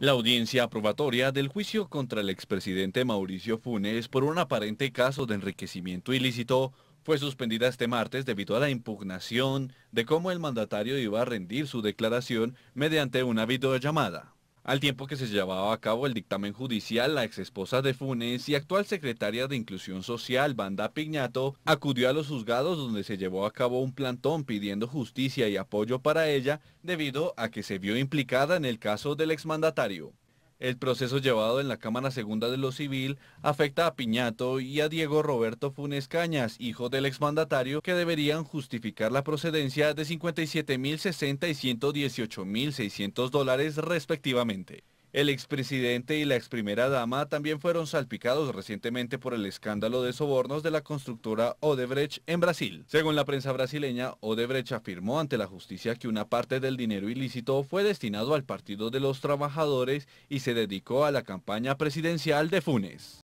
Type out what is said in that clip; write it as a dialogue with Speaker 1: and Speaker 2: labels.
Speaker 1: La audiencia aprobatoria del juicio contra el expresidente Mauricio Funes por un aparente caso de enriquecimiento ilícito fue suspendida este martes debido a la impugnación de cómo el mandatario iba a rendir su declaración mediante una videollamada. Al tiempo que se llevaba a cabo el dictamen judicial, la exesposa de Funes y actual secretaria de Inclusión Social, Banda Piñato, acudió a los juzgados donde se llevó a cabo un plantón pidiendo justicia y apoyo para ella debido a que se vio implicada en el caso del exmandatario. El proceso llevado en la Cámara Segunda de lo Civil afecta a Piñato y a Diego Roberto Funes Cañas, hijo del exmandatario, que deberían justificar la procedencia de 57.060 y 118.600 dólares respectivamente. El expresidente y la exprimera dama también fueron salpicados recientemente por el escándalo de sobornos de la constructora Odebrecht en Brasil. Según la prensa brasileña, Odebrecht afirmó ante la justicia que una parte del dinero ilícito fue destinado al Partido de los Trabajadores y se dedicó a la campaña presidencial de Funes.